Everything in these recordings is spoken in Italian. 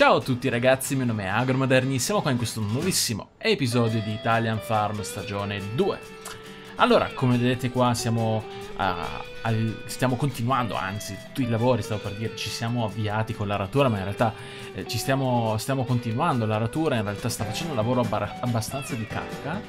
Ciao a tutti ragazzi, mio nome è Agromoderni, siamo qua in questo nuovissimo episodio di Italian Farm stagione 2. Allora, come vedete qua siamo, uh, al, stiamo continuando, anzi tutti i lavori, stavo per dire, ci siamo avviati con l'aratura, ma in realtà eh, ci stiamo, stiamo continuando, l'aratura in realtà sta facendo un lavoro abbastanza di carica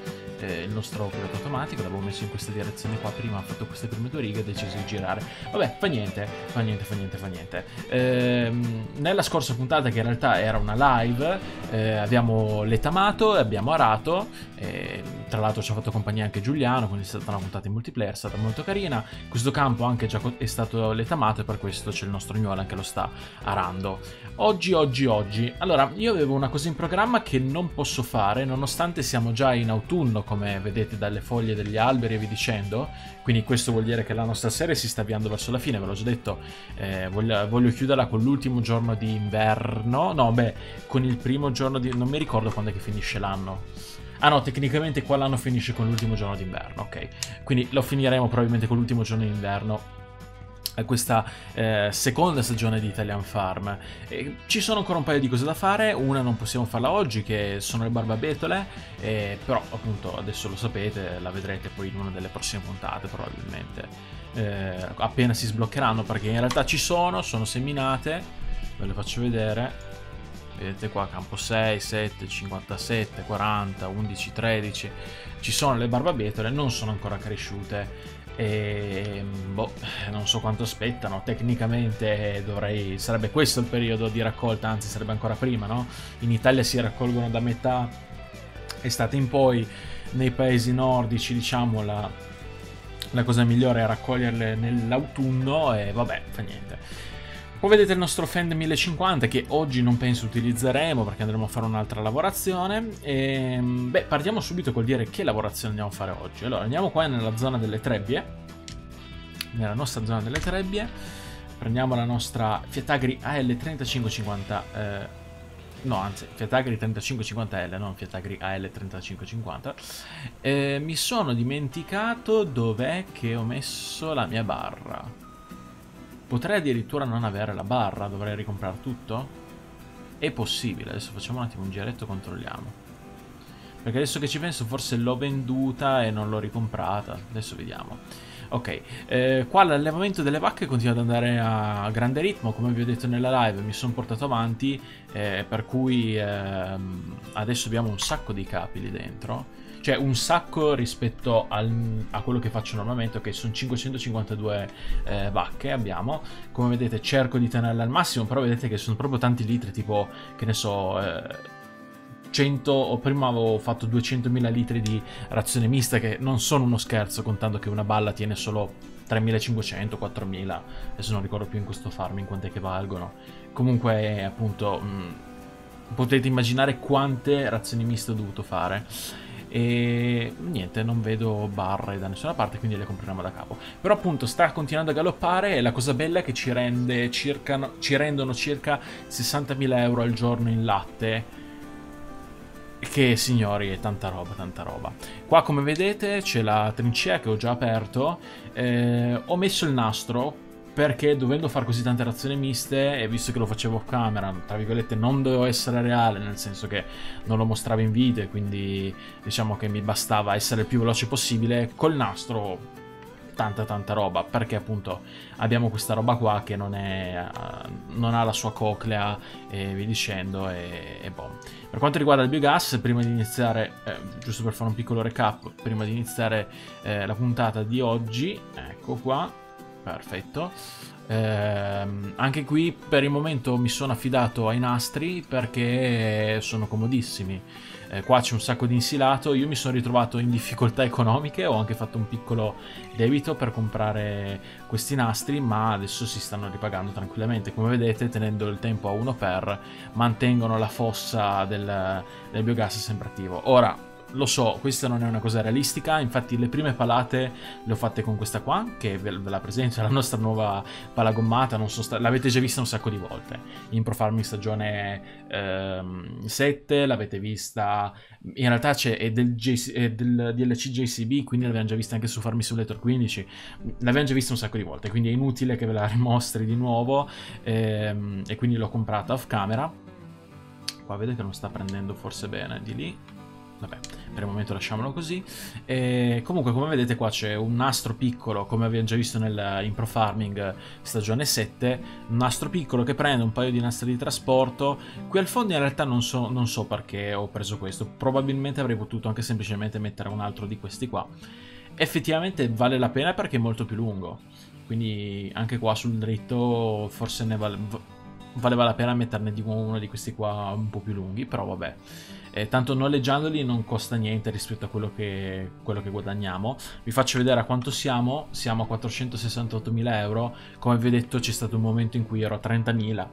eh, il nostro pilota automatico, l'avevo messo in questa direzione qua prima, ha fatto queste prime due righe e ho deciso di girare. Vabbè, fa niente, fa niente, fa niente, fa niente. Ehm, nella scorsa puntata, che in realtà era una live, eh, abbiamo letamato e abbiamo arato. Eh, tra l'altro ci ha fatto compagnia anche Giuliano, quindi è stata una puntata in multiplayer, è stata molto carina. Questo campo anche già è stato letamato e per questo c'è il nostro gnola che lo sta arando. Oggi, oggi, oggi. Allora, io avevo una cosa in programma che non posso fare, nonostante siamo già in autunno come vedete dalle foglie degli alberi e vi dicendo. Quindi questo vuol dire che la nostra serie si sta avviando verso la fine, ve l'ho già detto. Eh, voglio, voglio, chiuderla con l'ultimo giorno di inverno. No, beh, con il primo giorno di... non mi ricordo quando è che finisce l'anno. Ah no, tecnicamente qua l'anno finisce con l'ultimo giorno d'inverno, ok. Quindi lo finiremo probabilmente con l'ultimo giorno d'inverno questa eh, seconda stagione di Italian Farm. E ci sono ancora un paio di cose da fare, una non possiamo farla oggi che sono le barbabetole, eh, però appunto adesso lo sapete, la vedrete poi in una delle prossime puntate probabilmente, eh, appena si sbloccheranno perché in realtà ci sono, sono seminate, ve le faccio vedere. Vedete qua campo 6, 7, 57, 40, 11, 13. Ci sono le barbabetole, non sono ancora cresciute e boh, non so quanto aspettano. Tecnicamente dovrei. Sarebbe questo il periodo di raccolta, anzi, sarebbe ancora prima, no? In Italia si raccolgono da metà estate in poi. Nei paesi nordici, diciamo, la, la cosa migliore è raccoglierle nell'autunno e vabbè, fa niente. Poi vedete il nostro Fend 1050 che oggi non penso utilizzeremo perché andremo a fare un'altra lavorazione. E, beh, partiamo subito col dire che lavorazione andiamo a fare oggi. Allora, andiamo qua nella zona delle trebbie. Nella nostra zona delle trebbie. Prendiamo la nostra Fiatagri AL3550. Eh, no, anzi, Fiatagri 3550L, non Fiatagri AL3550. Eh, mi sono dimenticato dov'è che ho messo la mia barra. Potrei addirittura non avere la barra, dovrei ricomprare tutto? È possibile, adesso facciamo un attimo un giretto e controlliamo. Perché adesso che ci penso forse l'ho venduta e non l'ho ricomprata, adesso vediamo. Ok, eh, qua l'allevamento delle vacche continua ad andare a grande ritmo, come vi ho detto nella live mi sono portato avanti, eh, per cui eh, adesso abbiamo un sacco di capi lì dentro cioè un sacco rispetto al, a quello che faccio normalmente, ok, sono 552 eh, vacche abbiamo, come vedete cerco di tenerle al massimo, però vedete che sono proprio tanti litri, tipo, che ne so... Eh, 100 o prima avevo fatto 200.000 litri di razione mista che non sono uno scherzo contando che una balla tiene solo 3.500, 4.000 adesso non ricordo più in questo farming quante che valgono. Comunque appunto mh, mm, potete immaginare quante razioni miste ho dovuto fare e niente, non vedo barre da nessuna parte, quindi le compreremo da capo. Però appunto sta continuando a galoppare e la cosa bella è che ci, circa, ci rendono circa 60.000 euro al giorno in latte. Che signori è tanta roba, tanta roba. Qua come vedete c'è la trincea che ho già aperto. Eh, ho messo il nastro perché dovendo fare così tante razioni miste e visto che lo facevo a camera, tra virgolette non dovevo essere reale, nel senso che non lo mostravo in video, quindi diciamo che mi bastava essere il più veloce possibile, col nastro tanta tanta roba, perché appunto abbiamo questa roba qua che non, è, uh, non ha la sua coclea e vi dicendo e, e boh. Per quanto riguarda il biogas, prima di iniziare, eh, giusto per fare un piccolo recap, prima di iniziare eh, la puntata di oggi, ecco qua, Perfetto. Eh, anche qui per il momento mi sono affidato ai nastri perché sono comodissimi. Eh, qua c'è un sacco di insilato, io mi sono ritrovato in difficoltà economiche, ho anche fatto un piccolo debito per comprare questi nastri, ma adesso si stanno ripagando tranquillamente. Come vedete, tenendo il tempo a 1 per, mantengono la fossa del, del biogas sempre attivo. Ora, lo so, questa non è una cosa realistica, infatti le prime palate le ho fatte con questa qua, che ve, la presento, è la nostra nuova pala gommata, so l'avete già vista un sacco di volte. In Pro Farming stagione ehm, 7 l'avete vista, in realtà c'è, è, del JC, è del DLC JCB, quindi l'abbiamo già vista anche su Farming Simulator 15, l'abbiamo già vista un sacco di volte, quindi è inutile che ve la rimostri di nuovo, ehm, e quindi l'ho comprata off camera. Qua vede che non sta prendendo forse bene di lì. Vabbè, per il momento lasciamolo così. E comunque, come vedete qua c'è un nastro piccolo, come abbiamo già visto nel, in Pro Farming stagione 7, un nastro piccolo che prende un paio di nastri di trasporto. Qui al fondo in realtà non so, non so perché ho preso questo, probabilmente avrei potuto anche semplicemente mettere un altro di questi qua. Effettivamente vale la pena perché è molto più lungo, quindi anche qua sul dritto forse ne vale, valeva la pena metterne di uno di questi qua un po' più lunghi, però vabbè. Eh, tanto noleggiandoli non costa niente rispetto a quello che, quello che, guadagniamo. Vi faccio vedere a quanto siamo. Siamo a 468.000 euro. Come vi ho detto c'è stato un momento in cui ero a 30.000.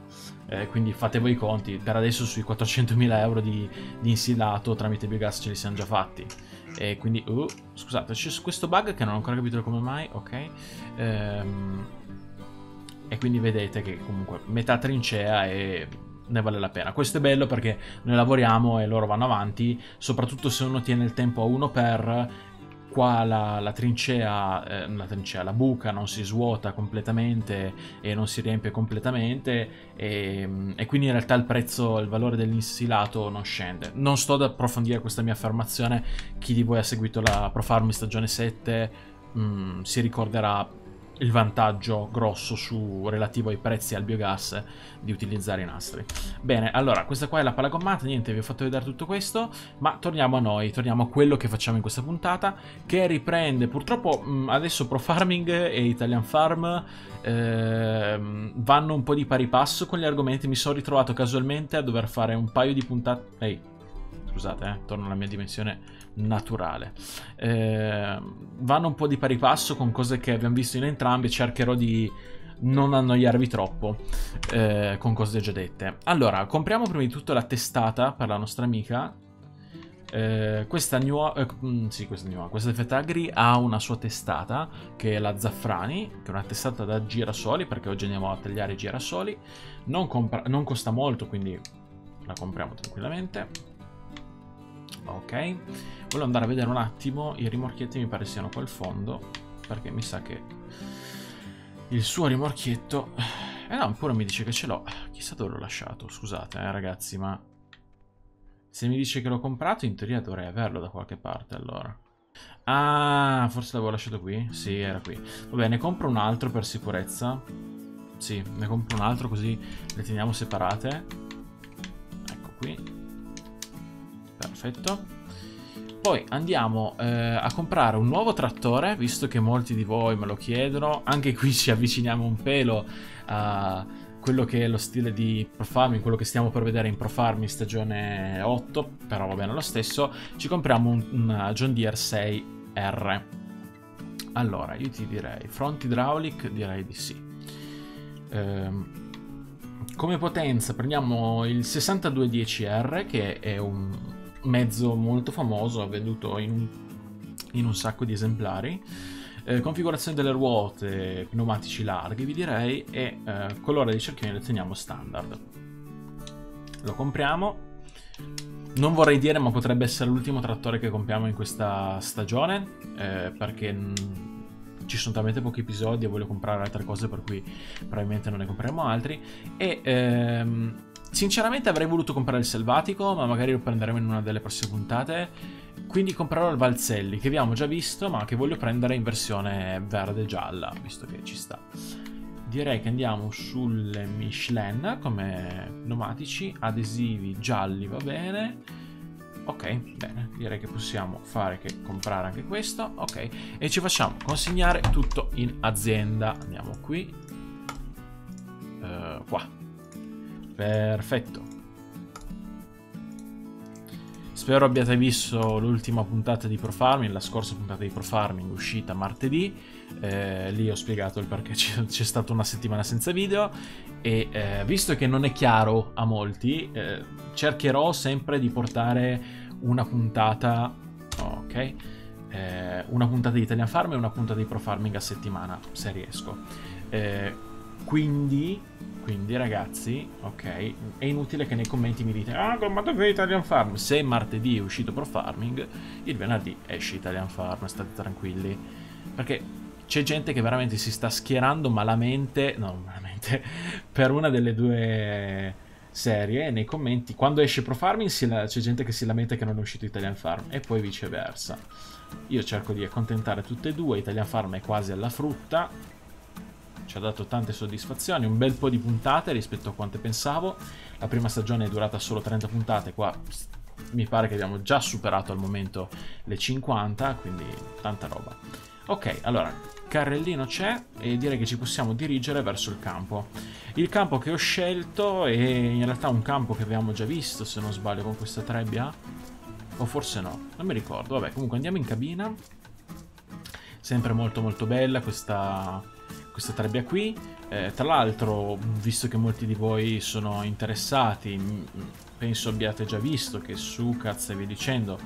Eh, quindi fate voi i conti. Per adesso sui 400.000 euro di, di, insilato tramite biogas ce li siamo già fatti. E quindi... Uh, scusate, c'è questo bug che non ho ancora capito come mai. Ok. Ehm, e quindi vedete che comunque metà trincea e ne vale la pena. Questo è bello perché noi lavoriamo e loro vanno avanti, soprattutto se uno tiene il tempo a uno per qua la, la, trincea, eh, la, trincea, la buca non si svuota completamente e non si riempie completamente e, e, quindi in realtà il prezzo, il valore dell'insilato non scende. Non sto ad approfondire questa mia affermazione, chi di voi ha seguito la Profarmi stagione 7 mh, mm, si ricorderà il vantaggio grosso su, relativo ai prezzi al biogas di utilizzare i nastri. Bene, allora, questa qua è la pala gommata, niente, vi ho fatto vedere tutto questo, ma torniamo a noi, torniamo a quello che facciamo in questa puntata, che riprende, purtroppo mh, adesso Pro Farming e Italian Farm eh, vanno un po' di pari passo con gli argomenti, mi sono ritrovato casualmente a dover fare un paio di puntate... Ehi, scusate, eh, torno alla mia dimensione naturale. Eh, vanno un po' di pari passo con cose che abbiamo visto in entrambi, cercherò di non annoiarvi troppo eh, con cose già dette. Allora, compriamo prima di tutto la testata per la nostra amica. Eh, questa new, eh, mm, sì, questa new, questa Fetagri ha una sua testata che è la Zaffrani, che è una testata da girasoli perché oggi andiamo a tagliare i girasoli. Non, non costa molto, quindi la compriamo tranquillamente. Ok. Volevo andare a vedere un attimo. I rimorchietti mi pare siano qua al fondo. Perché mi sa che il suo rimorchietto... Eh no, ancora mi dice che ce l'ho. Chissà dove l'ho lasciato. Scusate, eh, ragazzi, ma... Se mi dice che l'ho comprato, in teoria dovrei averlo da qualche parte, allora. Ah, forse l'avevo lasciato qui? Sì, era qui. Vabbè, ne compro un altro per sicurezza. Sì, ne compro un altro così le teniamo separate. Ecco qui perfetto. Poi andiamo eh, a comprare un nuovo trattore, visto che molti di voi me lo chiedono. Anche qui ci avviciniamo un pelo a quello che è lo stile di Pro Farming, quello che stiamo per vedere in Pro Farming stagione 8, però va bene lo stesso. Ci compriamo un, un John Deere 6R. Allora, io ti direi, front hydraulic direi di sì. Ehm, come potenza prendiamo il 6210R, che è un mezzo molto famoso, venduto in, in un sacco di esemplari. Eh, configurazione delle ruote, pneumatici larghi vi direi e eh, colore dei cerchioni lo teniamo standard. Lo compriamo. Non vorrei dire ma potrebbe essere l'ultimo trattore che compriamo in questa stagione eh, perché ci sono talmente pochi episodi e voglio comprare altre cose per cui probabilmente non ne compreremo altri e ehm, Sinceramente avrei voluto comprare il selvatico, ma magari lo prenderemo in una delle prossime puntate. Quindi comprerò il Valzelli, che abbiamo già visto, ma che voglio prendere in versione verde-gialla, visto che ci sta. Direi che andiamo sulle Michelin come pneumatici, adesivi gialli va bene. Ok, bene, direi che possiamo fare che comprare anche questo. Ok, e ci facciamo consegnare tutto in azienda. Andiamo qui. Uh, qua, Perfetto. Spero abbiate visto l'ultima puntata di Pro Farming, la scorsa puntata di Pro Farming uscita martedì. Eh, lì ho spiegato il perché c'è stata una settimana senza video e eh, visto che non è chiaro a molti, eh, cercherò sempre di portare una puntata... ok. Eh, una puntata di Italian Farm e una puntata di Pro Farming a settimana, se riesco. Quindi, quindi ragazzi, ok, è inutile che nei commenti mi dite Ah, ma dove è Italian Farm? Se martedì è uscito Pro Farming, il venerdì esce Italian Farm, state tranquilli. Perché c'è gente che veramente si sta schierando malamente, no, malamente, per una delle due serie nei commenti quando esce Pro Farming c'è gente che si lamenta che non è uscito Italian Farm e poi viceversa. Io cerco di accontentare tutte e due, Italian Farm è quasi alla frutta, ci ha dato tante soddisfazioni un bel po' di puntate rispetto a quante pensavo la prima stagione è durata solo 30 puntate qua mi pare che abbiamo già superato al momento le 50 quindi tanta roba ok allora carrellino c'è e direi che ci possiamo dirigere verso il campo. Il campo che ho scelto è in realtà un campo che abbiamo già visto, se non sbaglio, con questa trebbia. O forse no, non mi ricordo. Vabbè, comunque andiamo in cabina. Sempre molto molto bella questa, questa trebbia qui. Eh, tra l'altro, visto che molti di voi sono interessati, penso abbiate già visto che Sukaz e via dicendo,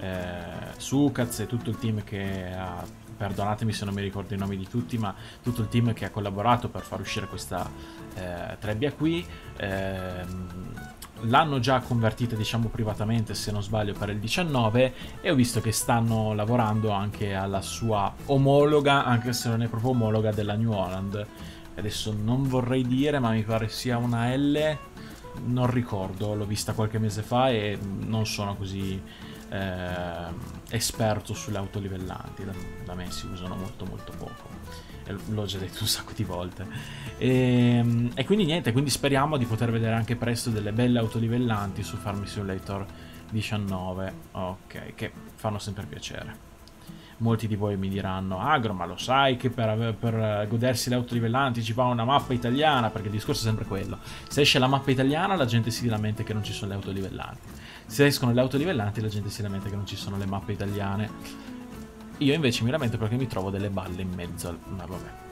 eh, Sukaz e tutto il team che ha perdonatemi se non mi ricordo i nomi di tutti, ma tutto il team che ha collaborato per far uscire questa eh, trebbia qui. Ehm, l'hanno già convertita diciamo privatamente se non sbaglio per il 19 e ho visto che stanno lavorando anche alla sua omologa anche se non è proprio omologa della New Holland. Adesso non vorrei dire ma mi pare sia una L non ricordo l'ho vista qualche mese fa e non sono così eh, esperto sulle auto livellanti, da, da, me si usano molto molto poco, l'ho già detto un sacco di volte. E, ehm, e, quindi niente, quindi speriamo di poter vedere anche presto delle belle auto livellanti su Farm Simulator 19, ok, che fanno sempre piacere. Molti di voi mi diranno, Agro, ma lo sai che per, per godersi le auto livellanti ci va una mappa italiana? Perché il discorso è sempre quello. Se esce la mappa italiana la gente si lamenta che non ci sono le auto livellanti se escono le auto livellanti la gente si lamenta che non ci sono le mappe italiane. Io invece mi lamento perché mi trovo delle balle in mezzo al... Ma vabbè.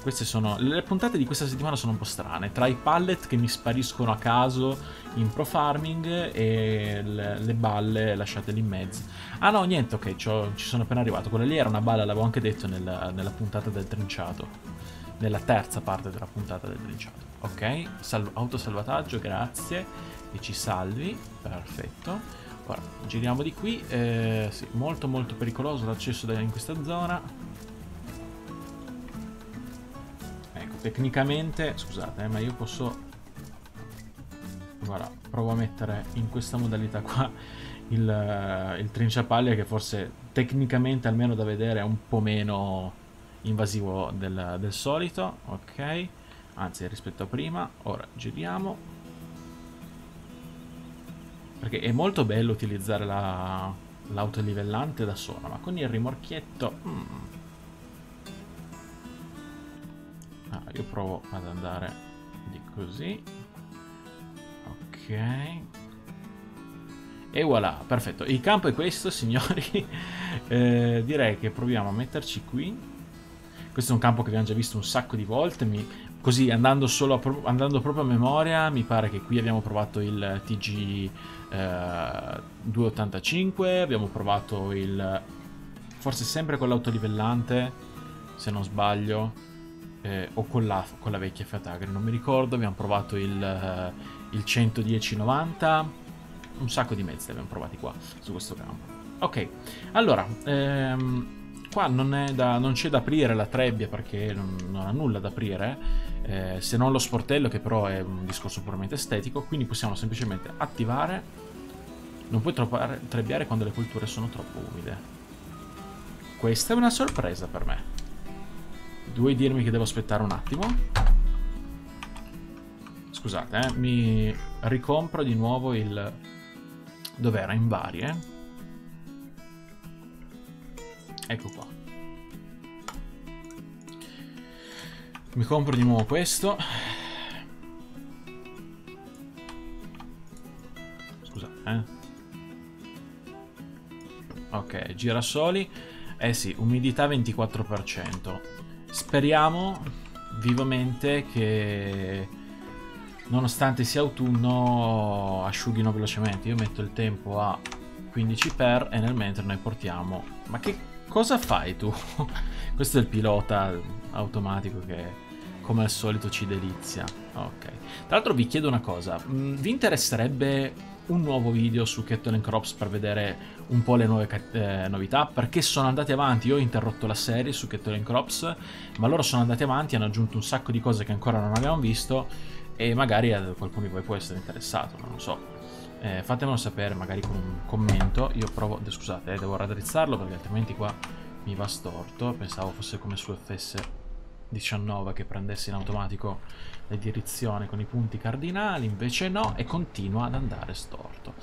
Queste sono... Le puntate di questa settimana sono un po' strane. Tra i pallet che mi spariscono a caso in pro farming e le, le balle lasciate lì in mezzo. Ah no, niente, ok, ci sono appena arrivato. Quella lì era una balla, l'avevo anche detto nella, nella puntata del trinciato. Nella terza parte della puntata del trinciato. Ok, Salv autosalvataggio, grazie e ci salvi, perfetto. Ora, giriamo di qui, eh, sì, molto molto pericoloso l'accesso in questa zona. Ecco, tecnicamente, scusate, eh, ma io posso... Guarda, provo a mettere in questa modalità qua il, il trinciapaglia che forse tecnicamente, almeno da vedere, è un po' meno invasivo del, del solito, ok? Anzi, rispetto a prima. Ora, giriamo perché è molto bello utilizzare la, l'auto livellante da sola, ma con il rimorchietto... Mm. Ah, io provo ad andare di così. Ok. E voilà, perfetto. Il campo è questo, signori. eh, direi che proviamo a metterci qui. Questo è un campo che abbiamo già visto un sacco di volte. Mi, così, andando, a, andando proprio a memoria, mi pare che qui abbiamo provato il TG eh, 285, abbiamo provato il... forse sempre con l'autorivellante, se non sbaglio, eh, o con la, con la vecchia Fiat Agri, non mi ricordo, abbiamo provato il, eh, il 110-90, un sacco di mezzi abbiamo provati qua, su questo campo. Ok, allora, ehm, qua non, da, non, c'è da aprire la trebbia perché non, non ha nulla da aprire, eh, se non lo sportello che però è un discorso puramente estetico, quindi possiamo semplicemente attivare non puoi troppare, trebbiare quando le culture sono troppo umide. Questa è una sorpresa per me. Vuoi dirmi che devo aspettare un attimo? Scusate, eh, mi ricompro di nuovo il... Dov'era? In varie. Ecco qua. Mi compro di nuovo questo. Scusate, eh. Ok, girasoli. Eh sì, umidità 24%. Speriamo vivamente che nonostante sia autunno asciughino velocemente. Io metto il tempo a 15 per e nel mentre noi portiamo... Ma che cosa fai tu? Questo è il pilota automatico che come al solito ci delizia. Ok. Tra l'altro vi chiedo una cosa. Mm, vi interesserebbe un nuovo video su Kettle Crops per vedere un po' le nuove eh, novità, perché sono andati avanti, io ho interrotto la serie su Kettle Crops, ma loro sono andati avanti, hanno aggiunto un sacco di cose che ancora non abbiamo visto e magari qualcuno di voi può essere interessato, non lo so. Eh, fatemelo sapere magari con un commento, io provo, scusate, eh, devo raddrizzarlo perché altrimenti qua mi va storto, pensavo fosse come su FS 19 che prendesse in automatico le direzioni con i punti cardinali, invece no, e continua ad andare storto.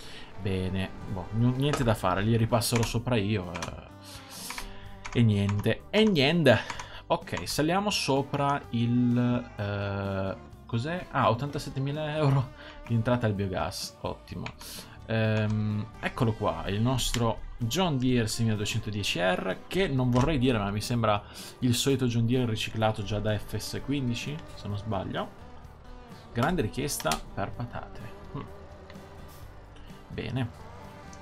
Bene, boh, niente da fare, li ripasserò sopra io. Eh, e niente, e niente. Ok, saliamo sopra il... Eh, cos'è? Ah, 87.000 euro di entrata al biogas, ottimo. Ehm, eccolo qua, il nostro John Deere 6210R, che non vorrei dire, ma mi sembra il solito John Deere riciclato già da FS15, se non sbaglio. Grande richiesta per patate. Hm. Bene.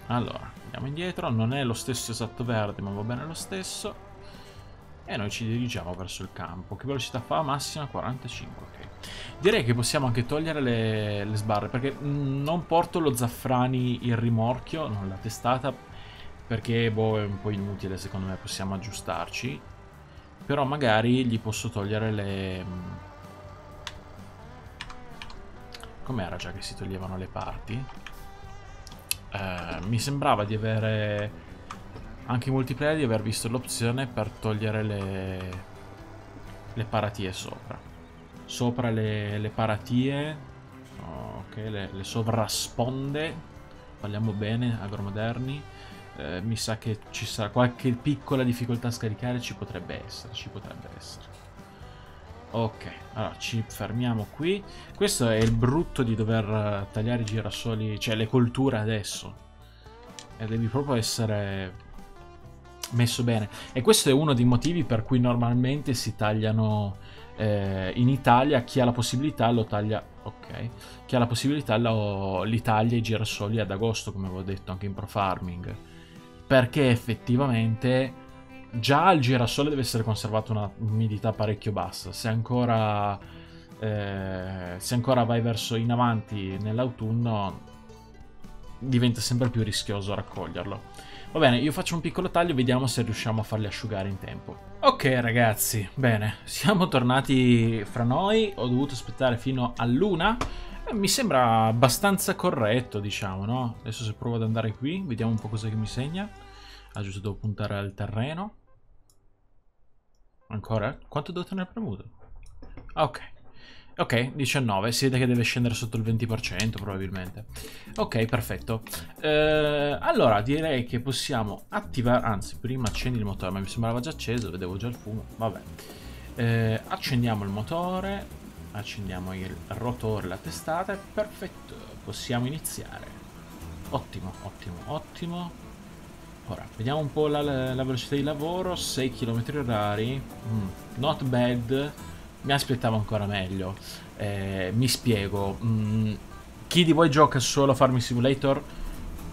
Allora, andiamo indietro, non è lo stesso esatto verde, ma va bene lo stesso. E noi ci dirigiamo verso il campo. Che velocità fa? Massima 45, ok. Direi che possiamo anche togliere le, le sbarre, perché mh, non porto lo zaffrani il rimorchio, non la testata, perché boh, è un po' inutile, secondo me possiamo aggiustarci. Però magari gli posso togliere le... Com'era già che si toglievano le parti? Eh, mi sembrava di avere anche in multiplayer di aver visto l'opzione per togliere le, le paratie sopra. Sopra le, le paratie, ok, le, le sovrasponde, parliamo bene, agromoderni. Eh, mi sa che ci sarà qualche piccola difficoltà a scaricare, ci potrebbe essere, ci potrebbe essere. Ok, allora ci fermiamo qui. Questo è il brutto di dover tagliare i girasoli, cioè le colture adesso. E devi proprio essere messo bene. E questo è uno dei motivi per cui normalmente si tagliano eh, in Italia. Chi ha la possibilità lo taglia. Ok. Chi ha la possibilità lo, li taglia i girasoli ad agosto, come avevo detto anche in Pro Farming. Perché effettivamente già il girasole deve essere conservato una umidità parecchio bassa. Se ancora, eh, se ancora vai verso in avanti nell'autunno, diventa sempre più rischioso raccoglierlo. Va bene, io faccio un piccolo taglio, vediamo se riusciamo a farli asciugare in tempo. Ok ragazzi, bene, siamo tornati fra noi, ho dovuto aspettare fino a luna. Eh, mi sembra abbastanza corretto, diciamo, no? Adesso se provo ad andare qui, vediamo un po' cosa che mi segna. Ah, giusto, devo puntare al terreno. Ancora? Quanto devo tenere premuto? Ok. Ok, 19, si vede che deve scendere sotto il 20% probabilmente. Ok, perfetto. Eh, allora, direi che possiamo attivare... Anzi, prima accendi il motore, ma mi sembrava già acceso, vedevo già il fumo. Vabbè. Eh, accendiamo il motore, accendiamo il rotore, la testata perfetto, possiamo iniziare. Ottimo, ottimo, ottimo. Ora, vediamo un po' la, la velocità di lavoro, 6 km h mm, not bad mi aspettavo ancora meglio. Eh, mi spiego. Mm, chi di voi gioca solo a Farming Simulator?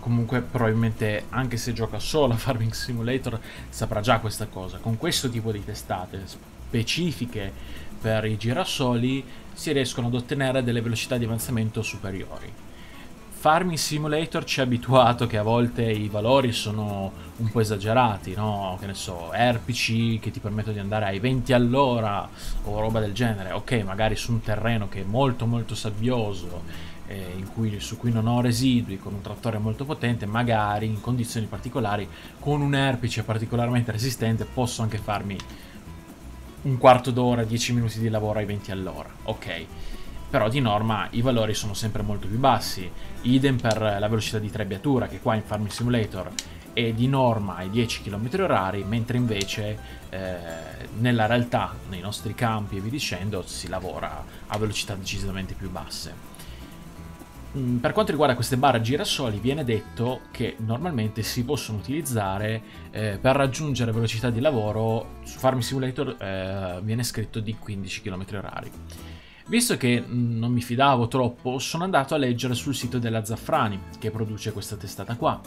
Comunque probabilmente anche se gioca solo a Farming Simulator saprà già questa cosa. Con questo tipo di testate specifiche per i girasoli si riescono ad ottenere delle velocità di avanzamento superiori. Farming Simulator ci ha abituato che a volte i valori sono un po' esagerati, no? Che ne so, erpici che ti permettono di andare ai 20 all'ora o roba del genere. Ok, magari su un terreno che è molto molto sabbioso, eh, cui, su cui non ho residui, con un trattore molto potente, magari in condizioni particolari, con un erpice particolarmente resistente, posso anche farmi un quarto d'ora, 10 minuti di lavoro ai 20 all'ora. Ok però di norma i valori sono sempre molto più bassi. Idem per la velocità di trebbiatura, che qua in Farming Simulator è di norma ai 10 km h mentre invece eh, nella realtà, nei nostri campi e vi dicendo, si lavora a velocità decisamente più basse. Mm, per quanto riguarda queste barre girasoli, viene detto che normalmente si possono utilizzare eh, per raggiungere velocità di lavoro. Su Farming Simulator eh, viene scritto di 15 km h Visto che mm, non mi fidavo troppo, sono andato a leggere sul sito della Zaffrani, che produce questa testata qua.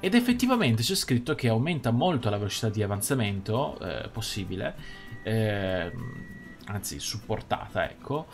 Ed effettivamente c'è scritto che aumenta molto la velocità di avanzamento eh, possibile, eh, anzi supportata, ecco,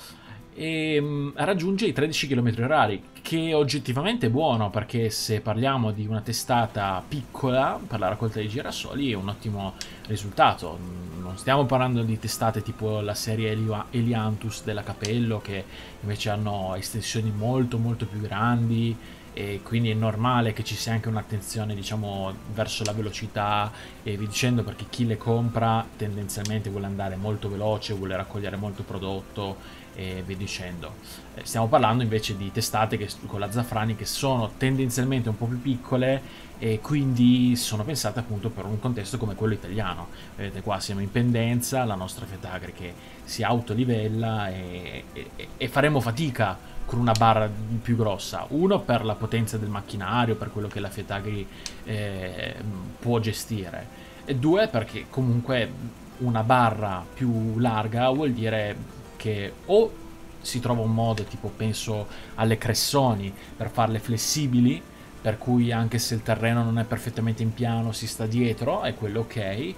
e mh, raggiunge i 13 km orari, che oggettivamente è buono perché se parliamo di una testata piccola per la raccolta di girasoli è un ottimo risultato. Non stiamo parlando di testate tipo la serie Elianthus della Capello che invece hanno estensioni molto molto più grandi e quindi è normale che ci sia anche un'attenzione diciamo verso la velocità e vi dicendo perché chi le compra tendenzialmente vuole andare molto veloce, vuole raccogliere molto prodotto e via dicendo. Eh, stiamo parlando invece di testate che, con la Zafrani che sono tendenzialmente un po' più piccole e quindi sono pensate appunto per un contesto come quello italiano. Vedete qua siamo in pendenza, la nostra Fetagri che si autolivella e, e, e faremo fatica con una barra più grossa. Uno per la potenza del macchinario, per quello che la Fetagri eh, può gestire. E due perché comunque una barra più larga vuol dire che o si trova un modo, tipo penso alle cressoni, per farle flessibili, per cui anche se il terreno non è perfettamente in piano si sta dietro, è quello ok.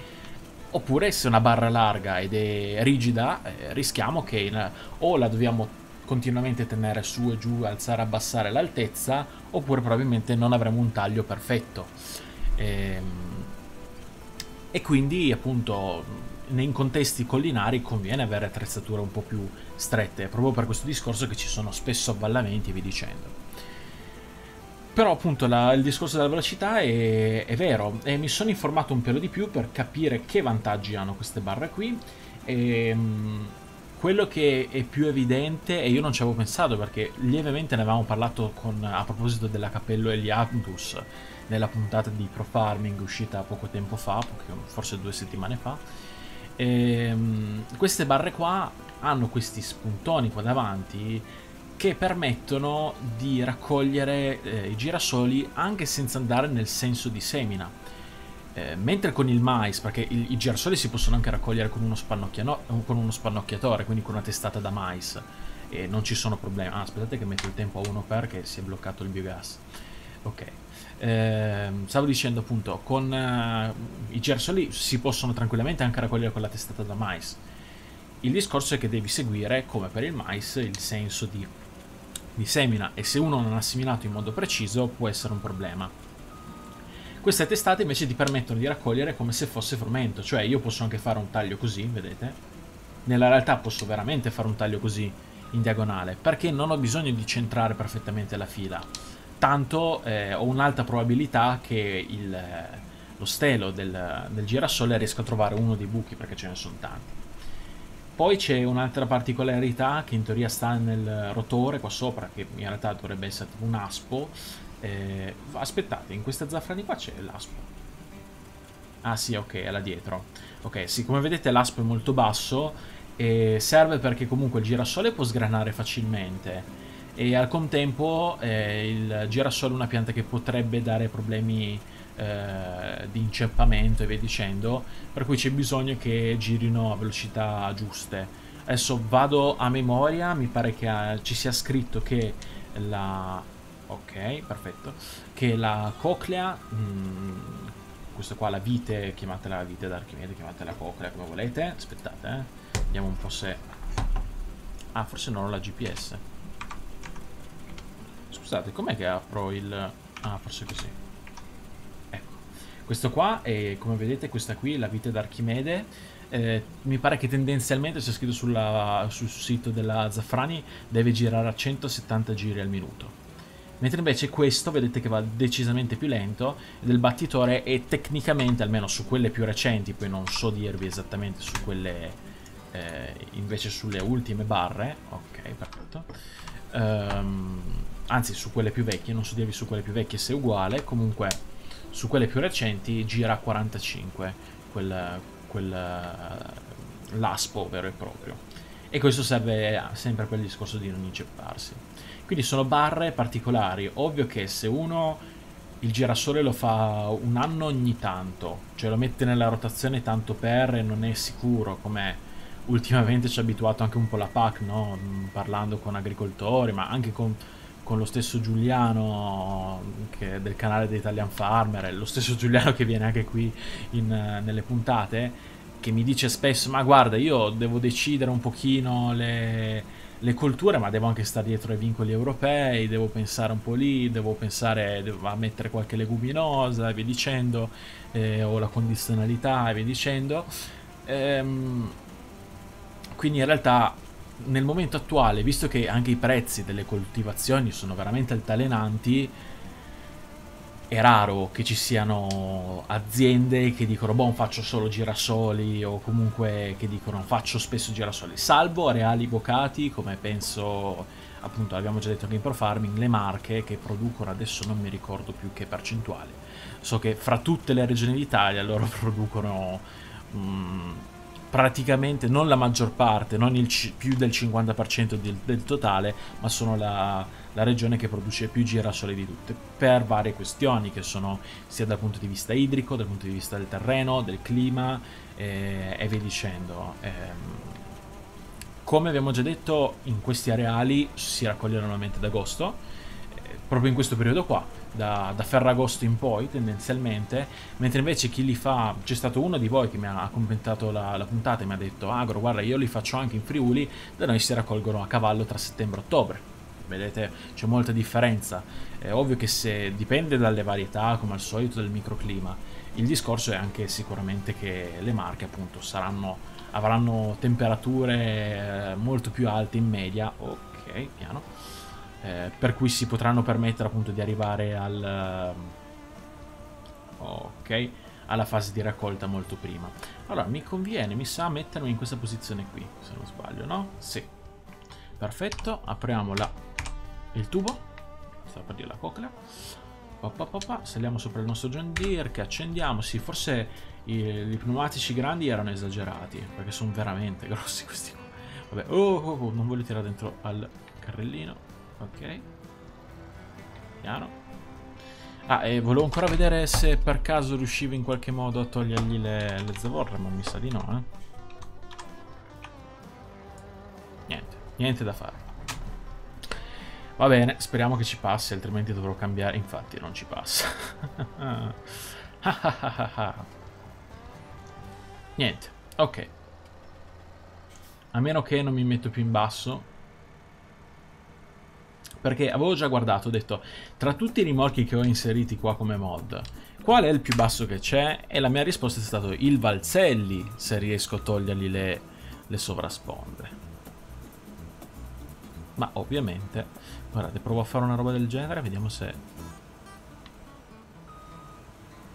Oppure se una barra larga ed è rigida, eh, rischiamo che in, o la dobbiamo continuamente tenere su e giù, alzare e abbassare l'altezza, oppure probabilmente non avremo un taglio perfetto. E, ehm, e quindi appunto in contesti collinari conviene avere attrezzature un po' più strette, proprio per questo discorso che ci sono spesso avvallamenti e via dicendo. Però appunto la, il discorso della velocità è, è, vero e mi sono informato un pelo di più per capire che vantaggi hanno queste barre qui e um, quello che è più evidente e io non ci avevo pensato perché lievemente ne avevamo parlato con, a proposito della cappello Elianthus nella puntata di Pro Farming uscita poco tempo fa, forse due settimane fa e, um, queste barre qua hanno questi spuntoni qua davanti che permettono di raccogliere eh, i girasoli anche senza andare nel senso di semina. Eh, mentre con il mais, perché il, i girasoli si possono anche raccogliere con uno, con uno, spannocchiatore, quindi con una testata da mais, e non ci sono problemi. Ah, aspettate che metto il tempo a 1 perché si è bloccato il biogas. Ok. Eh, stavo dicendo appunto, con uh, i girasoli si possono tranquillamente anche raccogliere con la testata da mais. Il discorso è che devi seguire, come per il mais, il senso di, di semina e se uno non ha seminato in modo preciso può essere un problema. Queste testate invece ti permettono di raccogliere come se fosse frumento, cioè io posso anche fare un taglio così, vedete? Nella realtà posso veramente fare un taglio così in diagonale, perché non ho bisogno di centrare perfettamente la fila tanto eh, ho un'alta probabilità che il, lo stelo del, del girasole riesca a trovare uno dei buchi perché ce ne sono tanti. Poi c'è un'altra particolarità che in teoria sta nel rotore qua sopra, che in realtà dovrebbe essere un aspo. Eh, aspettate, in questa zaffrani qua c'è l'aspo. Ah sì, ok, è là dietro. Ok, sì, come vedete l'aspo è molto basso e serve perché comunque il girasole può sgranare facilmente e al contempo eh, il girasole è una pianta che potrebbe dare problemi eh, di inceppamento e via dicendo, per cui c'è bisogno che girino a velocità giuste. Adesso vado a memoria, mi pare che ha, ci sia scritto che la... ok, perfetto, che la coclea, mh, mm, questa qua la vite, chiamatela vite d'Archimede, chiamatela coclea come volete, aspettate, eh. vediamo un po' se... Ah, forse non ho la GPS. Scusate, com'è che apro il... Ah, forse così. Ecco. Questo qua è, come vedete, questa qui la vite d'Archimede. Eh, mi pare che tendenzialmente, c'è scritto sulla, sul sito della Zaffrani, deve girare a 170 giri al minuto. Mentre invece questo, vedete che va decisamente più lento, ed il battitore è tecnicamente, almeno su quelle più recenti, poi non so dirvi esattamente su quelle, eh, invece sulle ultime barre, ok, perfetto, um, anzi su quelle più vecchie, non so dirvi su quelle più vecchie se è uguale, comunque su quelle più recenti gira a 45 quel, quel uh, l'aspo vero e proprio. E questo serve sempre per il discorso di non incepparsi. Quindi sono barre particolari. Ovvio che se uno il girasole lo fa un anno ogni tanto, cioè lo mette nella rotazione tanto per e non è sicuro come ultimamente ci ha abituato anche un po' la PAC, no? parlando con agricoltori, ma anche con con lo stesso Giuliano del canale di Italian Farmer, lo stesso Giuliano che viene anche qui in, nelle puntate, che mi dice spesso, ma guarda, io devo decidere un pochino le, le colture, ma devo anche stare dietro ai vincoli europei, devo pensare un po' lì, devo pensare devo a mettere qualche leguminosa e via dicendo, eh, o la condizionalità e via dicendo. Ehm, quindi in realtà nel momento attuale, visto che anche i prezzi delle coltivazioni sono veramente altalenanti, è raro che ci siano aziende che dicono boh faccio solo girasoli o comunque che dicono faccio spesso girasoli salvo reali vocati come penso appunto abbiamo già detto anche in Pro Farming le marche che producono adesso non mi ricordo più che percentuale so che fra tutte le regioni d'Italia loro producono um, praticamente non la maggior parte non il più del 50% del, del totale ma sono la la regione che produce più girasoli di tutte, per varie questioni che sono sia dal punto di vista idrico, dal punto di vista del terreno, del clima eh, e via dicendo. Eh, come abbiamo già detto, in questi areali si raccoglie normalmente ad agosto, eh, proprio in questo periodo qua, da, da, Ferragosto in poi tendenzialmente, mentre invece chi li fa, c'è stato uno di voi che mi ha commentato la, la puntata e mi ha detto Agro, guarda io li faccio anche in Friuli, da noi si raccolgono a cavallo tra settembre e ottobre. Vedete c'è molta differenza. È ovvio che se dipende dalle varietà, come al solito, del microclima, il discorso è anche sicuramente che le marche appunto saranno, avranno temperature eh, molto più alte in media, ok, piano, eh, per cui si potranno permettere appunto di arrivare al... ok, alla fase di raccolta molto prima. Allora, mi conviene, mi sa, mettermi in questa posizione qui, se non sbaglio, no? Sì. Perfetto, apriamo la il tubo, stava per dire la coclea, pa, pa, pa, pa. saliamo sopra il nostro John Deere che accendiamo, sì forse i, i pneumatici grandi erano esagerati, perché sono veramente grossi questi qua. Vabbè, oh, oh, oh, non voglio tirare dentro al carrellino, ok, piano. Ah, e volevo ancora vedere se per caso riuscivo in qualche modo a togliergli le, le zavorre, ma mi sa di no, eh. Niente, niente da fare. Va bene, speriamo che ci passi, altrimenti dovrò cambiare. Infatti non ci passa. Niente, ok. A meno che non mi metto più in basso. Perché avevo già guardato, ho detto, tra tutti i rimorchi che ho inseriti qua come mod, qual è il più basso che c'è? E la mia risposta è stato il Valzelli, se riesco a togliergli le, le sovrasponde. Ma ovviamente Guardate, provo a fare una roba del genere, vediamo se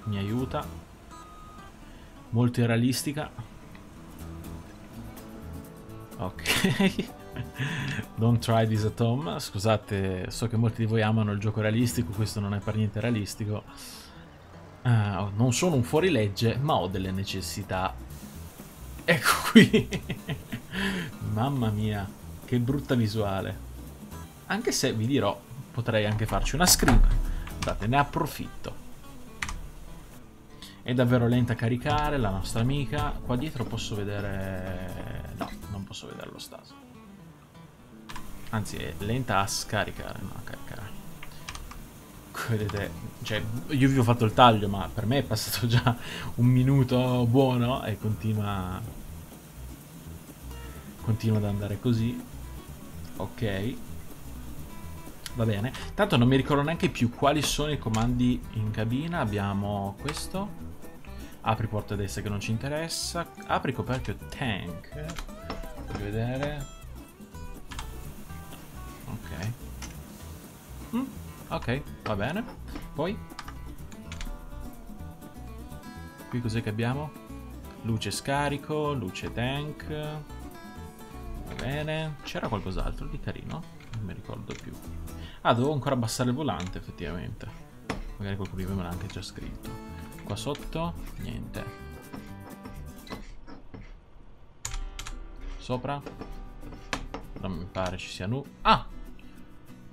mi aiuta. Molto irrealistica. Ok. Don't try this at home. Scusate, so che molti di voi amano il gioco realistico, questo non è per niente realistico. Uh, non sono un fuorilegge, ma ho delle necessità. Ecco qui. Mamma mia, che brutta visuale. Anche se vi dirò, potrei anche farci una screen. Guardate, ne approfitto. È davvero lenta a caricare, la nostra amica. Qua dietro posso vedere... No, non posso vedere lo stato. Anzi, è lenta a scaricare, no, caricare. Vedete, cioè, io vi ho fatto il taglio, ma per me è passato già un minuto buono e continua... Continua ad andare così. Ok. Va bene. Tanto non mi ricordo neanche più quali sono i comandi in cabina. Abbiamo questo. Apri porta destra che non ci interessa. Apri coperchio tank. Voglio vedere. Ok. Mm, ok, va bene. Poi. Qui cos'è che abbiamo? Luce scarico, luce tank. Va bene. C'era qualcos'altro di carino? Non mi ricordo più. Ah, devo ancora abbassare il volante, effettivamente. Magari qualcuno di me l'ha anche già scritto. Qua sotto, niente. Sopra? Non mi pare ci sia nu... Ah!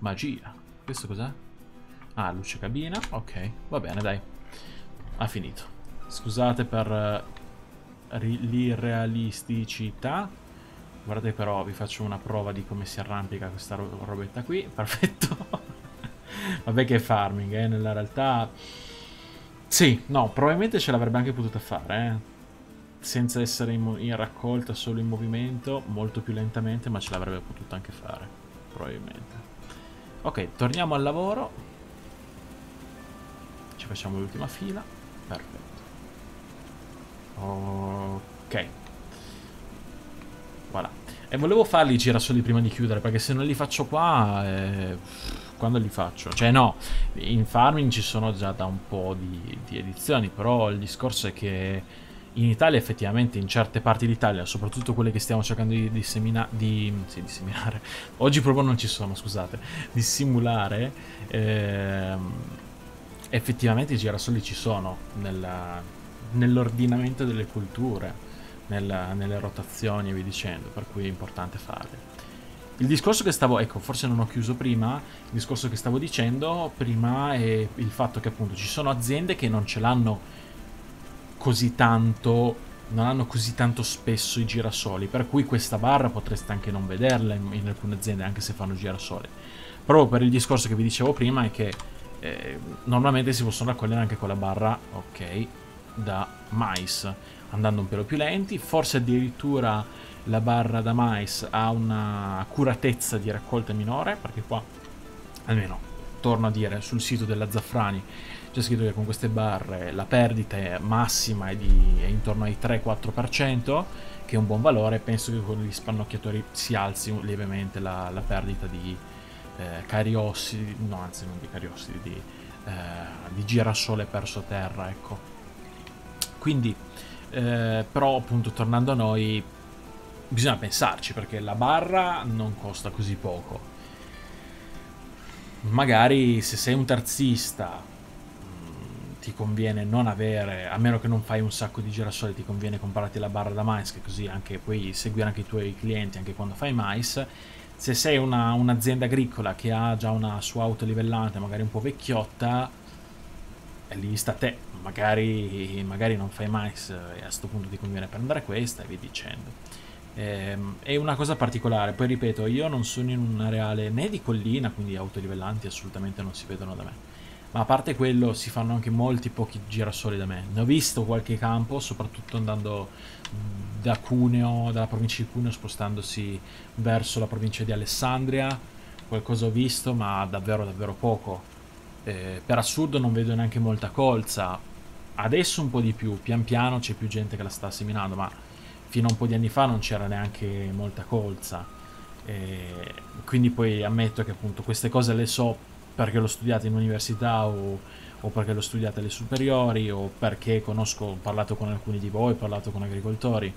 Magia. Questo cos'è? Ah, luce cabina. Ok, va bene, dai. Ha finito. Scusate per uh, l'irrealisticità. Guardate però, vi faccio una prova di come si arrampica questa ro robetta qui. Perfetto. Vabbè che è farming, eh, nella realtà... Sì, no, probabilmente ce l'avrebbe anche potuta fare, eh. senza essere in, in, raccolta, solo in movimento, molto più lentamente, ma ce l'avrebbe potuto anche fare, probabilmente. Ok, torniamo al lavoro. Ci facciamo l'ultima fila. Perfetto. Ok. Voilà. E volevo farli i girasoli prima di chiudere, perché se non li faccio qua... Eh, quando li faccio? Cioè no, in farming ci sono già da un po' di, di edizioni, però il discorso è che in Italia effettivamente in certe parti d'Italia, soprattutto quelle che stiamo cercando di, dissemina- di, sì, disseminare, oggi proprio non ci sono, scusate, di simulare, ehm, effettivamente i girasoli ci sono nell'ordinamento delle culture, nella, nelle rotazioni e via dicendo, per cui è importante farli. Il discorso che stavo, ecco, forse non ho chiuso prima, il discorso che stavo dicendo prima è il fatto che appunto ci sono aziende che non ce l'hanno così tanto non hanno così tanto spesso i girasoli, per cui questa barra potreste anche non vederla in, in alcune aziende anche se fanno girasoli. Proprio per il discorso che vi dicevo prima è che eh, normalmente si possono raccogliere anche con la barra, ok, da mais, andando un pelo più lenti, forse addirittura la barra da mais ha una accuratezza di raccolta minore, perché qua, almeno, torno a dire, sul sito della Zaffrani c'è scritto che con queste barre la perdita massima è, di, è intorno ai 3-4%, che è un buon valore. Penso che con gli spannocchiatori si alzi lievemente la, la perdita di eh, cariossidi, no anzi non di cariossidi, di, eh, di girasole perso terra, ecco. Quindi, eh, però appunto tornando a noi, bisogna pensarci perché la barra non costa così poco. Magari se sei un terzista ti conviene non avere, a meno che non fai un sacco di girasoli, ti conviene comprarti la barra da mais, così anche puoi seguire anche i tuoi clienti anche quando fai mais. Se sei una, un'azienda agricola che ha già una sua auto livellante, magari un po' vecchiotta, lì sta a te, magari, magari non fai mais e a questo punto ti conviene prendere questa e via dicendo. Ehm, è una cosa particolare, poi ripeto, io non sono in un areale né di collina, quindi auto livellanti assolutamente non si vedono da me ma a parte quello si fanno anche molti pochi girasoli da me. Ne ho visto qualche campo, soprattutto andando da Cuneo, dalla provincia di Cuneo, spostandosi verso la provincia di Alessandria. Qualcosa ho visto, ma davvero davvero poco. Eh, per assurdo non vedo neanche molta colza. Adesso un po' di più, pian piano c'è più gente che la sta seminando, ma fino a un po' di anni fa non c'era neanche molta colza. Eh, quindi poi ammetto che appunto queste cose le so perché l'ho studiato in università o, o, perché l'ho studiato alle superiori o perché conosco, ho parlato con alcuni di voi, ho parlato con agricoltori,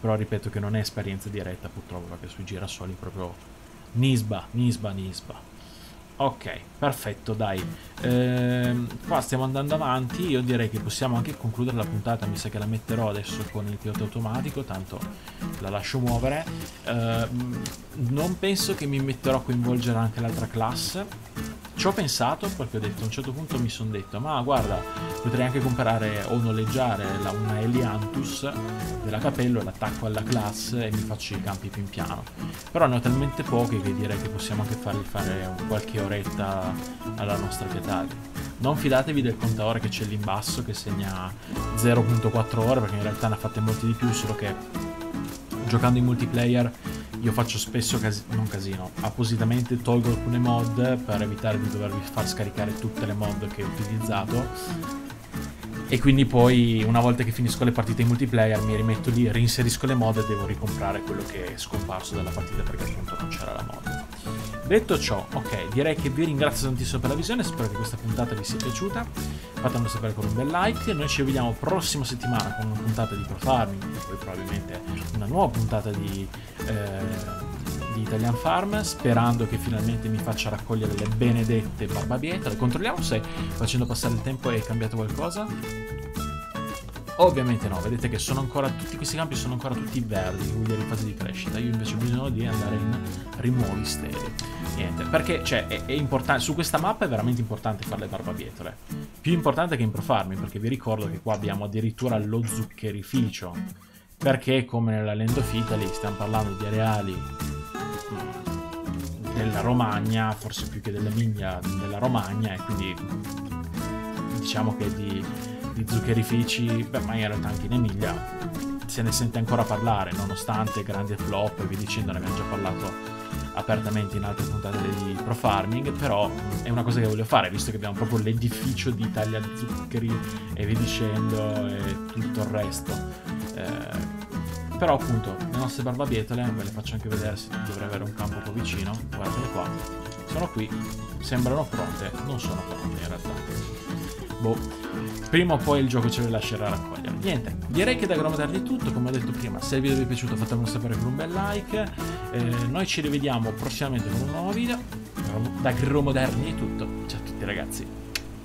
però ripeto che non è esperienza diretta purtroppo perché sui girasoli proprio nisba, nisba, nisba. Ok, perfetto, dai. Ehm, qua stiamo andando avanti. Io direi che possiamo anche concludere la puntata. Mi sa che la metterò adesso con il pilota automatico, tanto la lascio muovere. Ehm, non penso che mi metterò a coinvolgere anche l'altra classe ci ho pensato perché ho detto a un certo punto mi sono detto ma guarda potrei anche comprare o noleggiare la, una Eliantus della Capello e l'attacco alla classe e mi faccio i campi più in piano. Però ne ho talmente pochi che direi che possiamo anche fargli fare qualche oretta alla nostra pietà. Non fidatevi del contatore che c'è lì in basso che segna 0.4 ore perché in realtà ne ha fatte molte di più solo che giocando in multiplayer io faccio spesso casino, non casino, appositamente tolgo alcune mod per evitare di dovervi far scaricare tutte le mod che ho utilizzato e quindi poi una volta che finisco le partite in multiplayer mi rimetto lì, reinserisco le mod e devo ricomprare quello che è scomparso dalla partita perché appunto non c'era la mod. Detto ciò, ok, direi che vi ringrazio tantissimo per la visione, spero che questa puntata vi sia piaciuta, fatemelo sapere con un bel like, noi ci vediamo prossima settimana con una puntata di Pro Farming, e poi probabilmente una nuova puntata di, eh, di Italian Farm, sperando che finalmente mi faccia raccogliere le benedette barbabietole, controlliamo se facendo passare il tempo è cambiato qualcosa. Ovviamente no, vedete che sono ancora tutti questi campi sono ancora tutti verdi, quindi in fase di crescita. Io invece ho bisogno di andare in rimuovi steli. Niente, perché cioè, è, è importante, su questa mappa è veramente importante fare le barbabietole. Più importante che in Profarming, perché vi ricordo che qua abbiamo addirittura lo zuccherificio. Perché come nella Land of Italy stiamo parlando di areali mm, della Romagna, forse più che dell'Emilia, della Romagna, e quindi diciamo che di di zuccherifici, beh, ma in realtà anche in Emilia se ne sente ancora parlare, nonostante grandi flop e vi dicendo, ne abbiamo già parlato apertamente in altre puntate di Pro Farming, però è una cosa che voglio fare, visto che abbiamo proprio l'edificio di Italia Zuccheri e vi dicendo e tutto il resto. Eh, però appunto le nostre barbabietole, ve le faccio anche vedere se dovrei avere un campo po' vicino, guardate qua, sono qui, sembrano pronte, non sono pronte in realtà. Boh, prima o poi il gioco ce le lascerà raccogliere. Niente, direi che da Gromoderni è tutto, come ho detto prima, se il video vi è piaciuto fatemelo sapere con un bel like, eh, noi ci rivediamo prossimamente con un nuovo video, da Gromoderni è tutto, ciao a tutti ragazzi.